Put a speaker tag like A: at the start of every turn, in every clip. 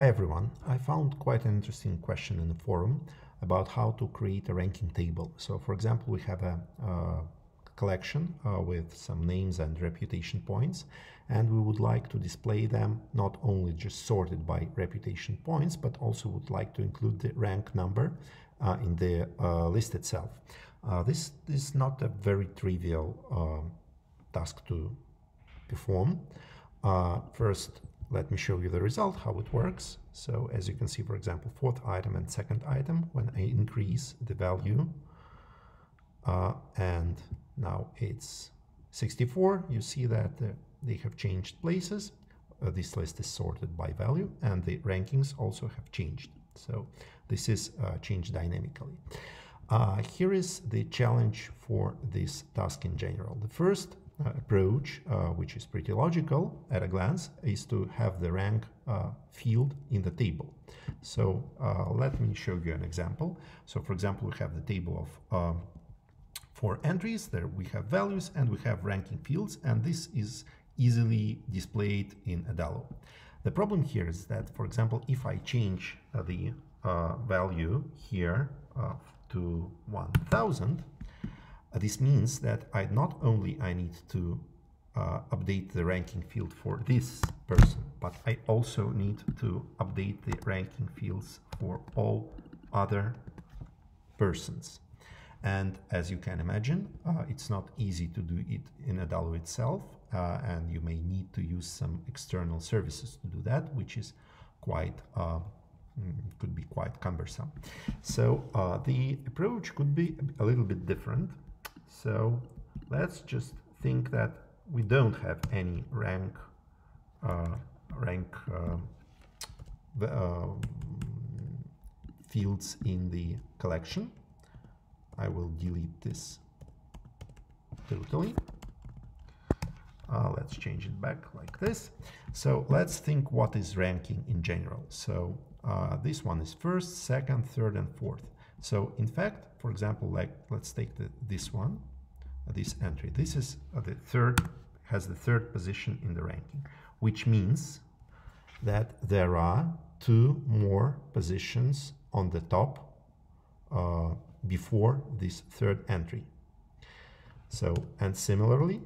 A: everyone, I found quite an interesting question in the forum about how to create a ranking table. So for example, we have a, a collection uh, with some names and reputation points, and we would like to display them not only just sorted by reputation points, but also would like to include the rank number uh, in the uh, list itself. Uh, this, is not a very trivial um, task to perform. Uh, first, let me show you the result, how it works. So as you can see, for example, fourth item and second item, when I increase the value, uh, and now it's 64, you see that uh, they have changed places. Uh, this list is sorted by value, and the rankings also have changed. So this is uh, changed dynamically. Uh, here is the challenge for this task in general. The first approach, uh, which is pretty logical at a glance, is to have the rank uh, field in the table. So let me show you an example. So for example, we have the table of um, four entries. There we have values and we have ranking fields, and this is easily displayed in Adalo. The problem here is that, for example, if I change uh, the uh, value here uh, to 1000, uh, this means that I not only I need to uh, update the ranking field for this person, but I also need to update the ranking fields for all other persons. And as you can imagine, uh, it's not easy to do it in Adalo itself, uh, and you may need to use some external services to do that, which is quite uh, mm, could be quite cumbersome. So uh, the approach could be a little bit different. So let's just think that we don't have any rank uh, rank uh, fields in the collection. I will delete this totally. Uh, let's change it back like this. So let's think what is ranking in general. So uh, this one is first, second, third, and fourth. So in fact, for example, like let's take the, this one this entry. This is the third, has the third position in the ranking, which means that there are two more positions on the top uh, before this third entry. So, and similarly,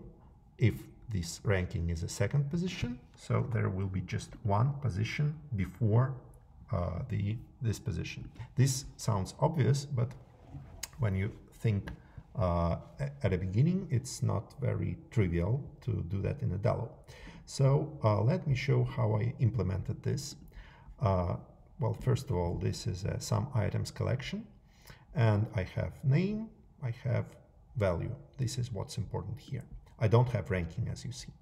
A: if this ranking is a second position, so there will be just one position before uh, the this position. This sounds obvious, but when you think uh, at the beginning, it's not very trivial to do that in a Adalo. So uh, let me show how I implemented this. Uh, well, first of all, this is a some items collection, and I have name, I have value. This is what's important here. I don't have ranking, as you see.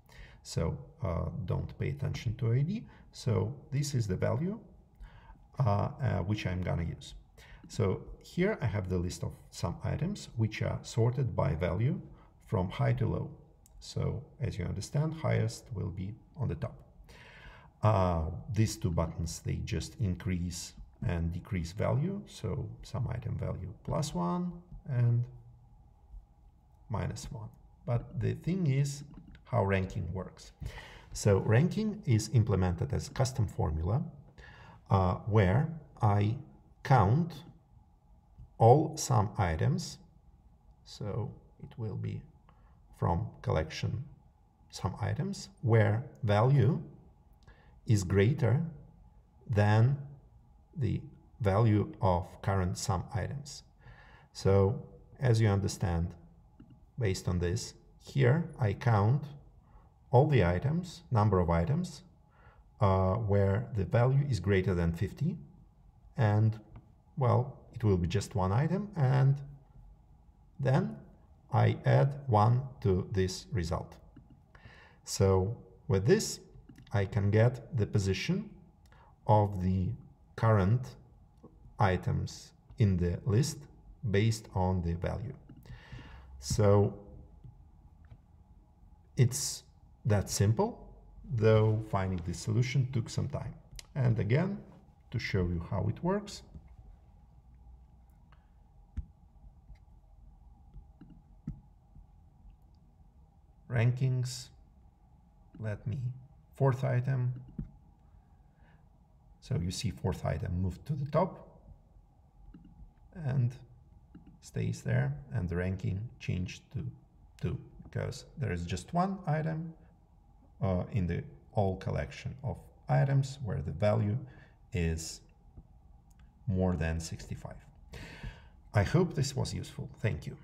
A: So uh, don't pay attention to ID. So this is the value uh, which I'm gonna use. So here I have the list of some items which are sorted by value from high to low. So as you understand, highest will be on the top. Uh, these two buttons, they just increase and decrease value. So some item value plus one and minus one. But the thing is how ranking works. So ranking is implemented as custom formula uh, where I count all some items. So it will be from collection some items where value is greater than the value of current some items. So as you understand, based on this, here I count all the items, number of items, uh, where the value is greater than 50 and well it will be just one item and then I add one to this result. So with this I can get the position of the current items in the list based on the value. So it's that simple, though finding the solution took some time. And again, to show you how it works, rankings. Let me, fourth item, So you see fourth item moved to the top and stays there and the ranking changed to 2 because there is just one item uh, in the all collection of items where the value is more than 65. I hope this was useful. Thank you.